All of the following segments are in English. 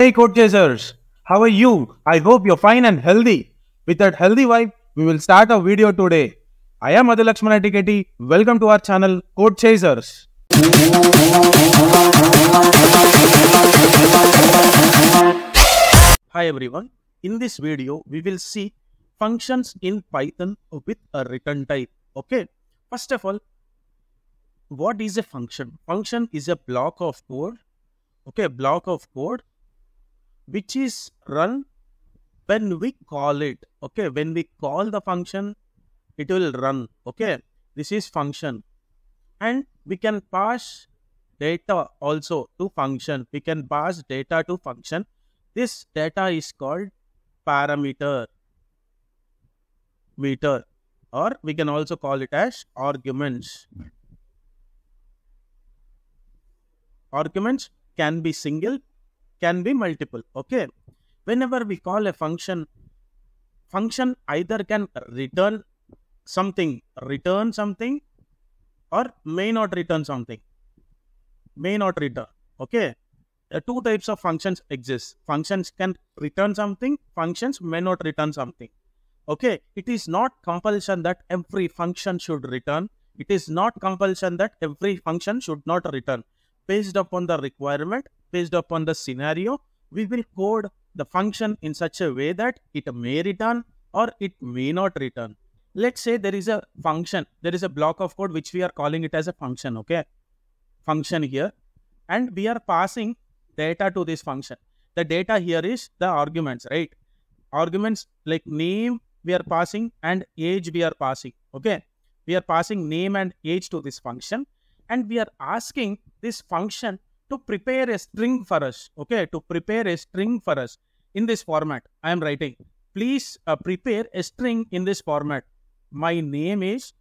Hey code chasers, how are you? I hope you're fine and healthy. With that healthy vibe, we will start our video today. I am Madhu Laxmana Tiketi. Welcome to our channel Code Chasers. Hi everyone. In this video, we will see functions in Python with a return type. Okay. First of all, what is a function? Function is a block of code. Okay, block of code which is run when we call it. Okay, when we call the function, it will run. Okay, this is function, and we can pass data also to function. We can pass data to function. This data is called parameter meter or we can also call it as arguments. Arguments can be single, can be multiple. Okay. Whenever we call a function, function either can return something, return something, or may not return something. May not return. Okay. Uh, two types of functions exist. Functions can return something, functions may not return something. Okay. It is not compulsion that every function should return. It is not compulsion that every function should not return. Based upon the requirement, based upon the scenario, we will code the function in such a way that it may return or it may not return. Let's say there is a function, there is a block of code which we are calling it as a function, okay? Function here, and we are passing data to this function. The data here is the arguments, right? Arguments like name we are passing and age we are passing, okay? We are passing name and age to this function and we are asking this function to prepare a string for us okay? To prepare a string for us in this format i am writing. Please uh, prepare a string in this format. My name is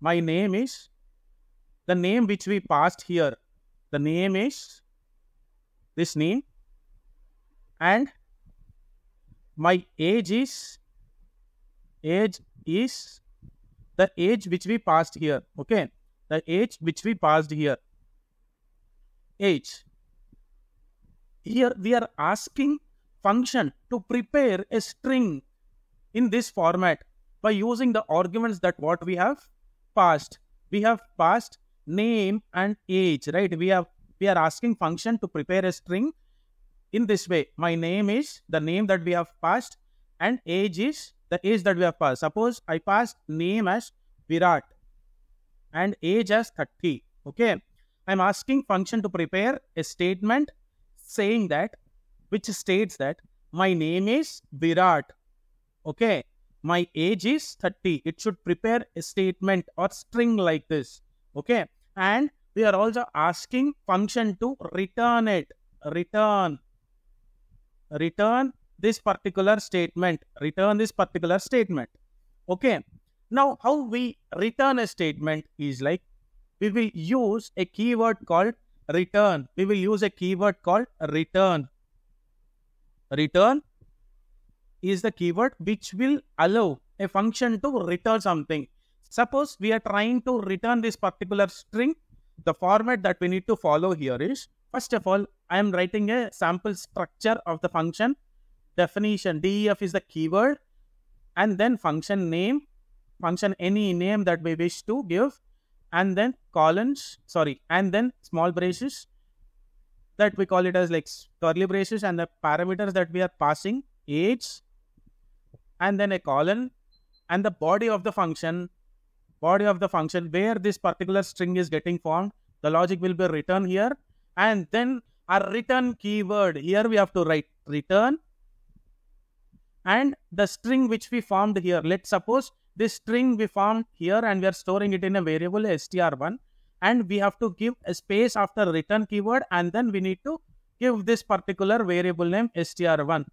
my name is the name which we passed here. The name is this name and my age is age is the age which we passed here okay? The age which we passed here age here we are asking function to prepare a string in this format by using the arguments that what we have? Passed. We have passed name and age right? We have we are asking function to prepare a string in this way. My name is the name that we have passed and age is the age that we have passed. Suppose i passed name as virat and age as 30 okay i'm asking function to prepare a statement saying that which states that my name is virat. Okay? My age is 30 it should prepare a statement or string like this. Okay? And we are also asking function to return it. Return. Return this particular statement. Return this particular statement. Okay? Now, how we return a statement is like we will use a keyword called return. We will use a keyword called return. Return is the keyword which will allow a function to return something. Suppose we are trying to return this particular string. The format that we need to follow here is first of all, I am writing a sample structure of the function. Definition def is the keyword and then function name function any name that we wish to give and then colons sorry and then small braces that we call it as like curly braces and the parameters that we are passing age and then a colon and the body of the function body of the function where this particular string is getting formed the logic will be written here and then a return keyword. Here we have to write return and the string which we formed here. Let's suppose this string we found here and we are storing it in a variable str1 and we have to give a space after return keyword and then we need to give this particular variable name str1.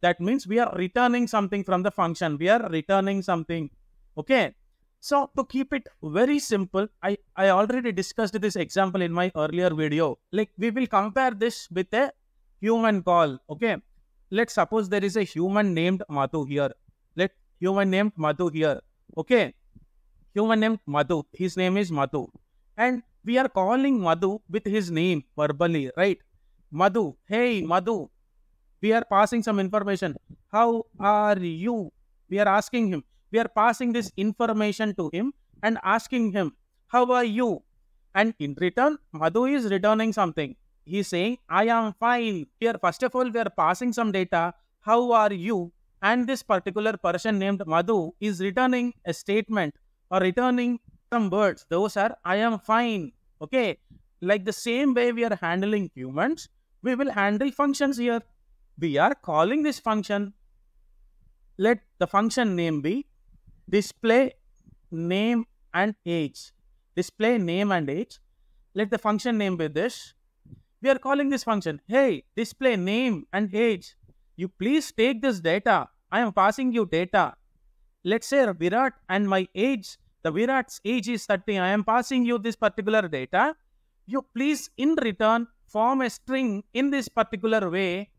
That means we are returning something from the function. We are returning something. Okay. So to keep it very simple i i already discussed this example in my earlier video. Like we will compare this with a human call. Okay. Let's suppose there is a human named madhu here human named Madhu here. Okay. Human named Madhu. His name is Madhu. And we are calling Madhu with his name verbally, right? Madhu. Hey, Madhu. We are passing some information. How are you? We are asking him. We are passing this information to him and asking him, How are you? And in return, Madhu is returning something. He is saying, I am fine. Here, first of all, we are passing some data. How are you? And this particular person named Madhu is returning a statement or returning some words. Those are, I am fine. Okay. Like the same way we are handling humans, we will handle functions here. We are calling this function. Let the function name be display name and age. Display name and age. Let the function name be this. We are calling this function, hey, display name and age. You please take this data. I am passing you data. Let's say Virat and my age, the Virat's age is 30. I am passing you this particular data. You please in return form a string in this particular way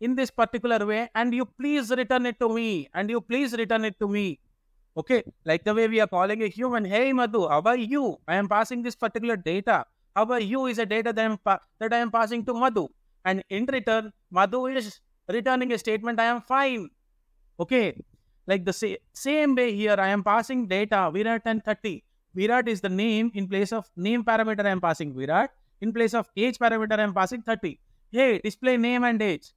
in this particular way and you please return it to me and you please return it to me okay like the way we are calling a human hey madhu how are you i am passing this particular data how are you is a data that, I'm that i am passing to madhu and in return madhu is returning a statement i am fine okay like the sa- same way here i am passing data virat and 30 virat is the name in place of name parameter i am passing virat in place of age parameter i am passing 30 hey display name and age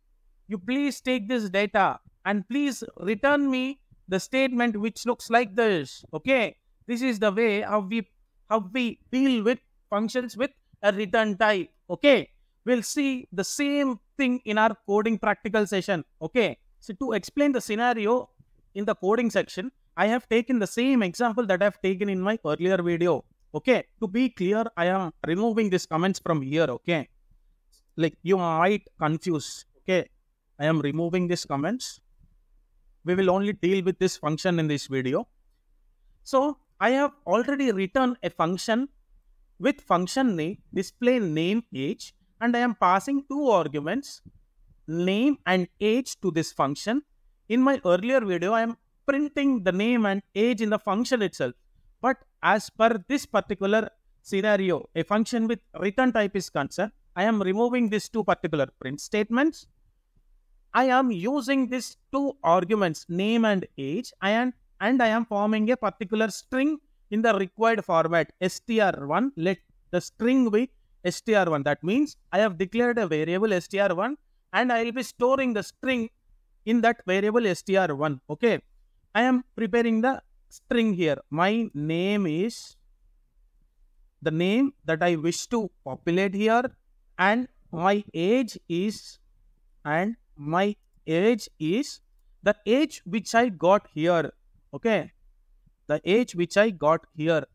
you please take this data and please return me the statement which looks like this. Okay, this is the way how we how we deal with functions with a return type. Okay, we'll see the same thing in our coding practical session. Okay, so to explain the scenario in the coding section, I have taken the same example that I've taken in my earlier video. Okay, to be clear, I am removing these comments from here. Okay, like you might confuse. Okay, I am removing these comments. We will only deal with this function in this video. So I have already written a function with function name display name age and I am passing two arguments name and age to this function. In my earlier video, I am printing the name and age in the function itself. But as per this particular scenario, a function with return type is concerned, I am removing these two particular print statements I am using these two arguments, name and age, and, and I am forming a particular string in the required format, str1. Let the string be str1. That means I have declared a variable str1 and I will be storing the string in that variable str1. Okay. I am preparing the string here. My name is the name that I wish to populate here and my age is and my age is the age which I got here. Okay. The age which I got here.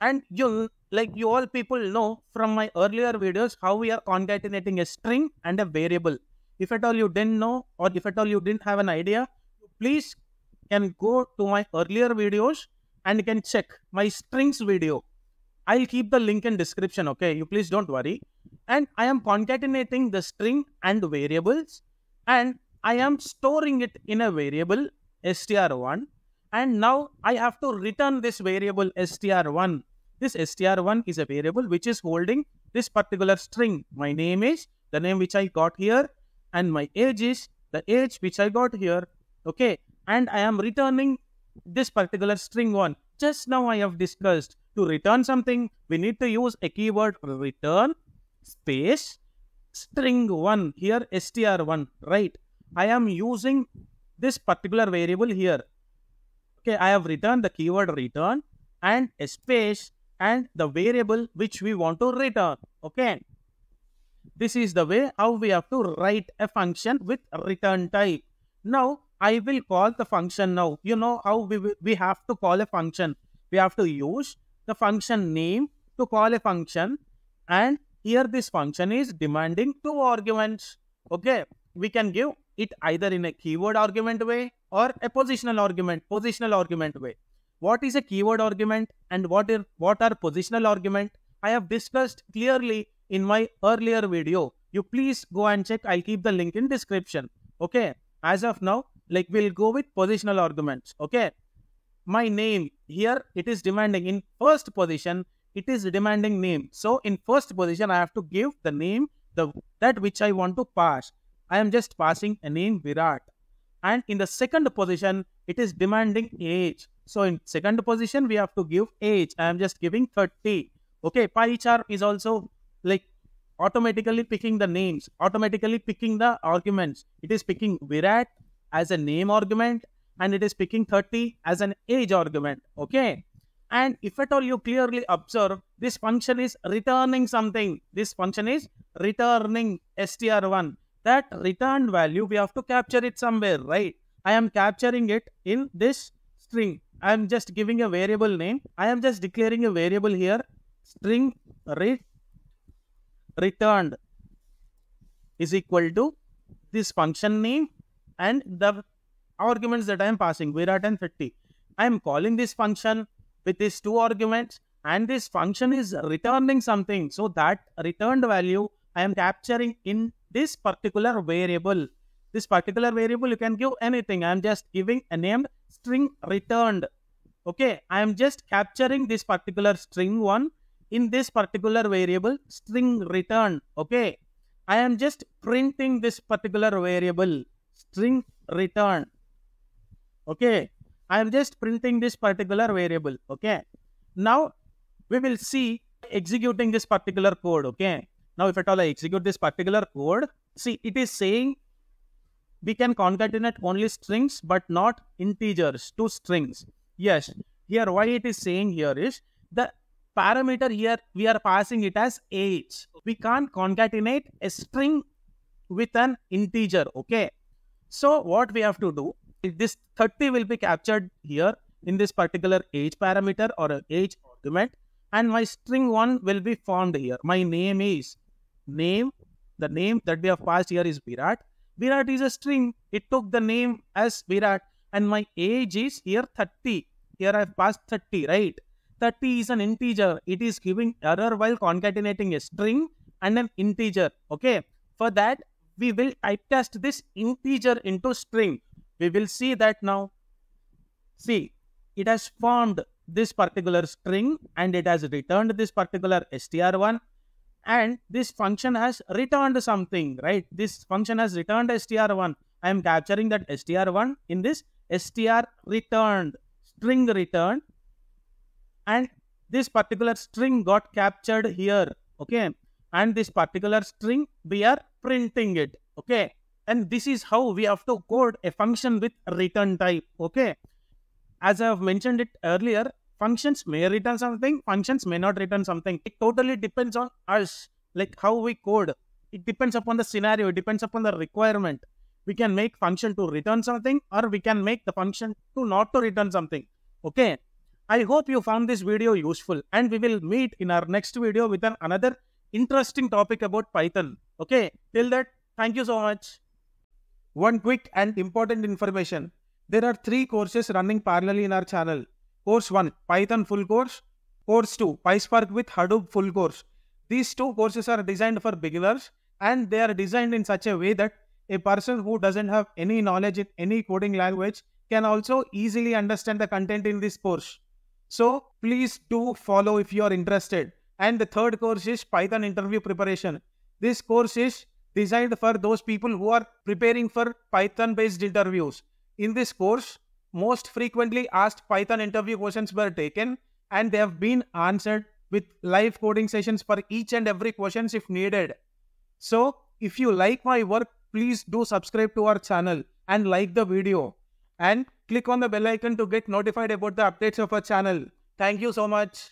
And you like you all people know from my earlier videos how we are concatenating a string and a variable. If at all you didn't know or if at all you didn't have an idea, please can go to my earlier videos and you can check my strings video. I'll keep the link in description. Okay. You please don't worry. And I am concatenating the string and variables and I am storing it in a variable str1 and now I have to return this variable str1. This str1 is a variable which is holding this particular string. My name is the name which I got here and my age is the age which I got here. Okay. And I am returning this particular string one. Just now I have discussed to return something, we need to use a keyword return space string 1 here str1 right i am using this particular variable here okay i have returned the keyword return and a space and the variable which we want to return okay this is the way how we have to write a function with return type now i will call the function now you know how we, we have to call a function we have to use the function name to call a function and here this function is demanding two arguments. Okay, we can give it either in a keyword argument way or a positional argument, positional argument way. What is a keyword argument and what are, what are positional argument? I have discussed clearly in my earlier video. You please go and check. I'll keep the link in description. Okay. As of now, like we'll go with positional arguments. Okay. My name here, it is demanding in first position it is demanding name. So in first position, I have to give the name the that which I want to pass. I am just passing a name Virat. And in the second position, it is demanding age. So in second position, we have to give age. I am just giving 30. Okay, PyCharm is also like automatically picking the names, automatically picking the arguments. It is picking Virat as a name argument and it is picking 30 as an age argument. Okay. And if at all you clearly observe, this function is returning something. This function is returning str1. That returned value, we have to capture it somewhere, right? I am capturing it in this string. I am just giving a variable name. I am just declaring a variable here. String read returned is equal to this function name and the arguments that I am passing, Virat and 30. I am calling this function with these two arguments and this function is returning something. So that returned value I am capturing in this particular variable. This particular variable you can give anything. I am just giving a named string returned. Okay, I am just capturing this particular string one in this particular variable string return. Okay, I am just printing this particular variable string return. Okay, I am just printing this particular variable. Okay. Now we will see executing this particular code. Okay. Now if at all I execute this particular code, see it is saying we can concatenate only strings but not integers to strings. Yes. Here why it is saying here is the parameter here we are passing it as age. We can't concatenate a string with an integer. Okay. So what we have to do this 30 will be captured here in this particular age parameter or age argument and my string 1 will be formed here. My name is name. The name that we have passed here is Virat. Virat is a string. It took the name as Virat and my age is here 30. Here I have passed 30, right? 30 is an integer. It is giving error while concatenating a string and an integer. Okay. For that, we will typecast this integer into string we will see that now. See, it has formed this particular string and it has returned this particular str1 and this function has returned something, right? This function has returned str1. I am capturing that str1 in this str returned, string returned and this particular string got captured here, okay? And this particular string, we are printing it, okay? And this is how we have to code a function with return type. Okay. As I have mentioned it earlier, functions may return something, functions may not return something. It totally depends on us, like how we code. It depends upon the scenario, it depends upon the requirement. We can make function to return something or we can make the function to not to return something. Okay. I hope you found this video useful and we will meet in our next video with an another interesting topic about Python. Okay. Till that, thank you so much. One quick and important information. There are three courses running parallelly in our channel. Course 1, Python full course. Course 2, PySpark with Hadoop full course. These two courses are designed for beginners and they are designed in such a way that a person who doesn't have any knowledge in any coding language can also easily understand the content in this course. So please do follow if you are interested. And the third course is Python interview preparation. This course is designed for those people who are preparing for Python based interviews. In this course, most frequently asked Python interview questions were taken and they have been answered with live coding sessions for each and every questions if needed. So, if you like my work, please do subscribe to our channel and like the video and click on the bell icon to get notified about the updates of our channel. Thank you so much.